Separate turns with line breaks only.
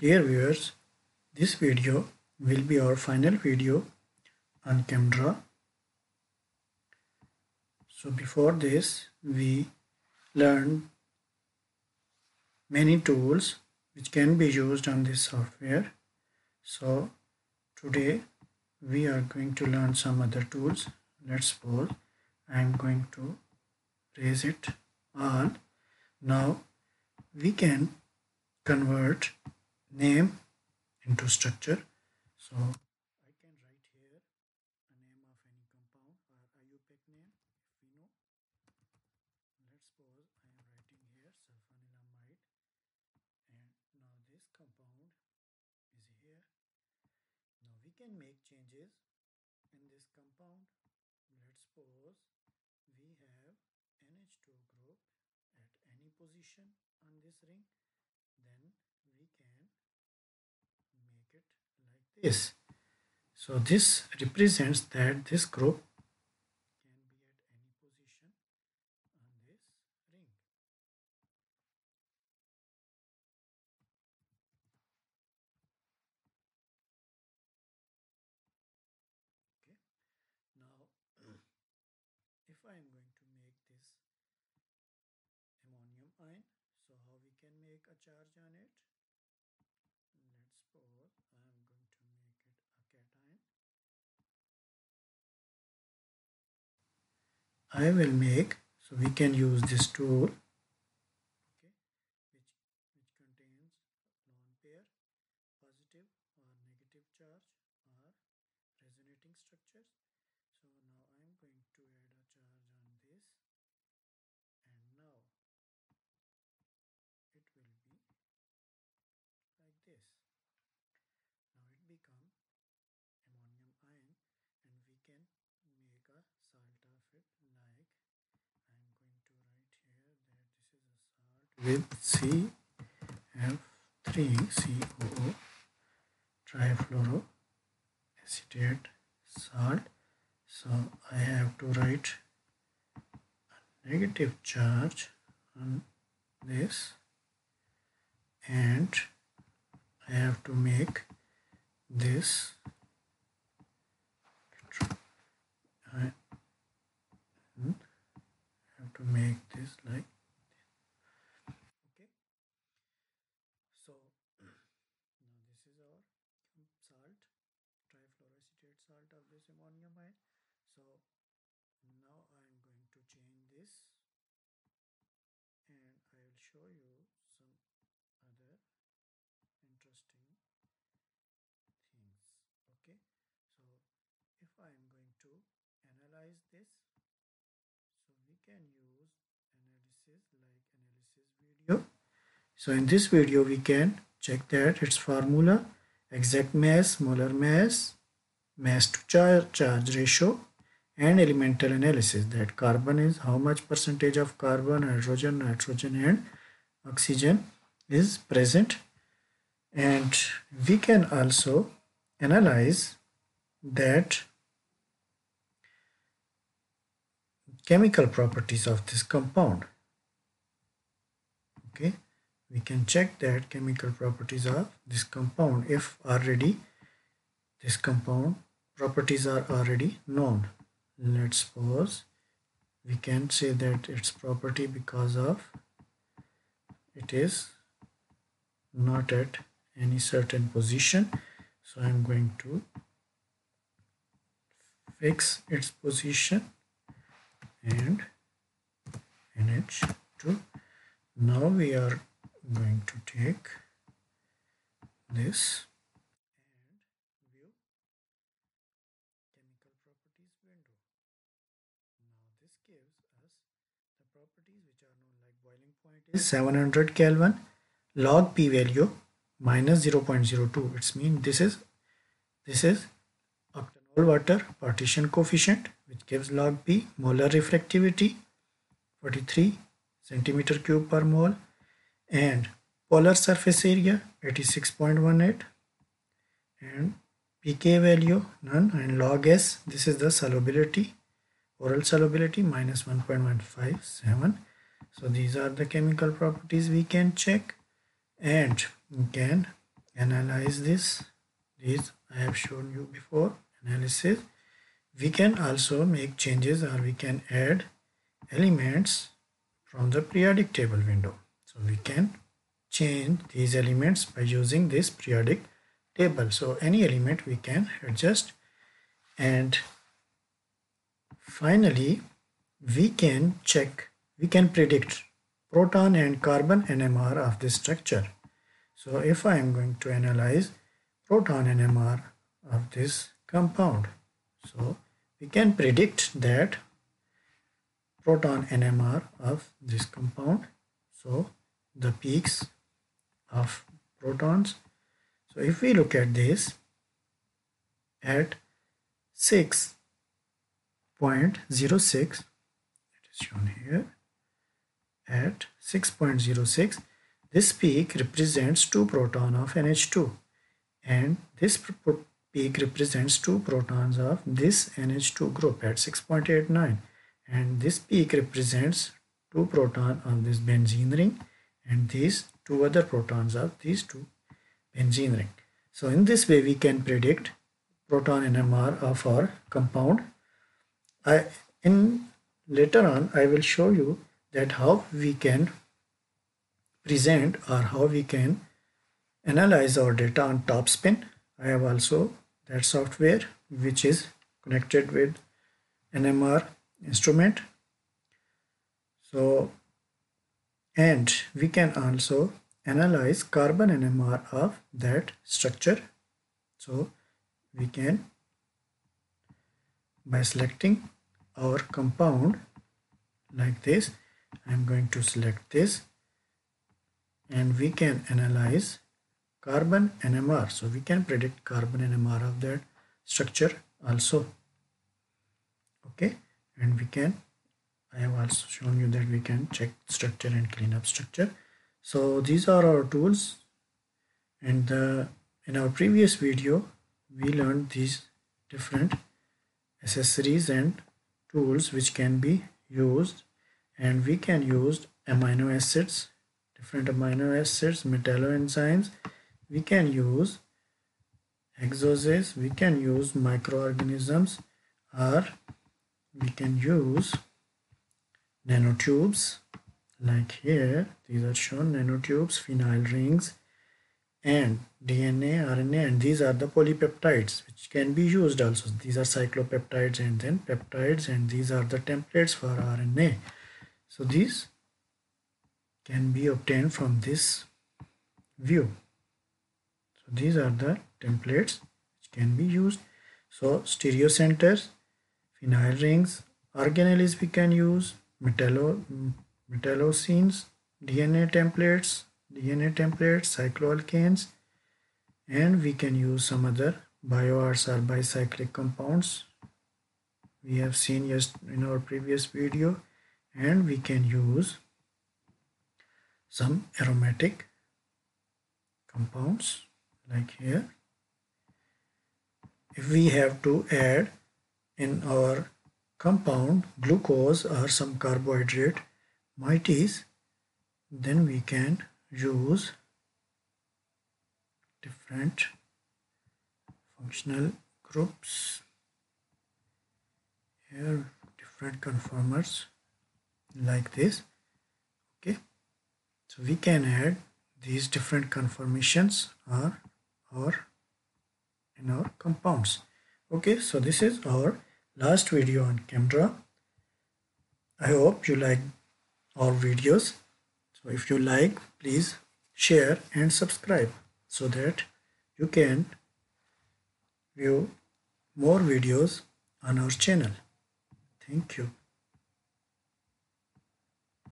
Dear viewers, this video will be our final video on ChemDraw. So before this, we learned many tools which can be used on this software. So today we are going to learn some other tools. Let's suppose I am going to raise it all. Now we can convert name into structure. So I can write here a name of any compound. Or IUPAC name if we know. Let's suppose I am writing here sulfanilamide and now this compound is here. Now we can make changes in this compound. Let's suppose we have NH2 group at any position on this ring. Then we can make it this. So this represents that this group can be at any position on this ring. Okay. Now if I am going to make this ammonium ion so how we can make a charge on it let's suppose I am going to make it a cation I will make so we can use this tool which contains lone pair positive or negative charge or resonating structures. So now I am going to add a charge on this and now it will be like this now it become ammonium ion and we can make a salt of it like I am going to write here that this is a salt with CF3COO trifluoroacetate salt. So I have to write a negative charge on this and I have to make this I hmm, have to make this like okay so now this is our salt trifluoroacetate salt of this ammonium ion so now I am going to change this and I will show you some other interesting things okay? So if I am going to analyze this so we can use analysis like analysis video. So in this video we can check that its formula exact mass molar mass mass to charge, charge ratio and elemental analysis that carbon is how much percentage of carbon hydrogen nitrogen and oxygen is present. And we can also analyze that chemical properties of this compound. Okay we can check that chemical properties of this compound. If already this compound properties are already known. Let's suppose we can say that its property because of it is not at any certain position. So I'm going to fix its position and NH2 now we are going to take this and view chemical properties window now this gives us the properties which are known like boiling point is 700 Kelvin log p value minus 0.02 it's mean this is this is octanol water partition coefficient which gives log p molar reflectivity 43 centimeter cube per mole and polar surface area 86.18 and pK value none and log S this is the solubility oral solubility minus 1.157 so these are the chemical properties we can check and we can analyze this. These I have shown you before analysis. We can also make changes or we can add elements from the periodic table window. So we can change these elements by using this periodic table. So any element we can adjust and finally we can check we can predict proton and carbon NMR of this structure. So if I am going to analyze proton NMR of this compound so we can predict that proton NMR of this compound so the peaks of protons. So if we look at this at 6.06 it is shown here at 6.06 this peak represents 2 proton of NH2 and this peak represents 2 protons of this NH2 group at 6.89 and this peak represents 2 proton of this benzene ring and these two other protons of these two benzene ring. So in this way we can predict proton NMR of our compound. I in later on I will show you that how we can present or how we can analyze our data on Topspin. I have also that software which is connected with NMR instrument. So and we can also analyze carbon NMR of that structure. So we can by selecting our compound like this I'm going to select this. And we can analyze carbon NMR. So we can predict carbon NMR of that structure also. Okay? And we can I have also shown you that we can check structure and clean up structure. So these are our tools. And the, in our previous video we learned these different accessories and tools which can be used and we can use amino acids different amino acids metalloenzymes. We can use hexoses. We can use microorganisms. Or we can use nanotubes. Like here these are shown nanotubes phenyl rings and DNA, RNA and these are the polypeptides which can be used also. These are cyclopeptides and then peptides and these are the templates for RNA so these can be obtained from this view. So these are the templates which can be used. So stereo centers phenyl rings organelles we can use metallo metallocenes DNA templates DNA templates, cycloalkanes, and we can use some other bioarts or bicyclic compounds. We have seen just in our previous video and we can use some aromatic compounds like here. If we have to add in our compound glucose or some carbohydrate moieties then we can use different functional groups. Here different conformers like this. Okay. So we can add these different conformations or or in our compounds. Okay. So this is our last video on ChemDraw I hope you like our videos. So if you like, please share and subscribe so that you can view more videos on our channel. Thank you.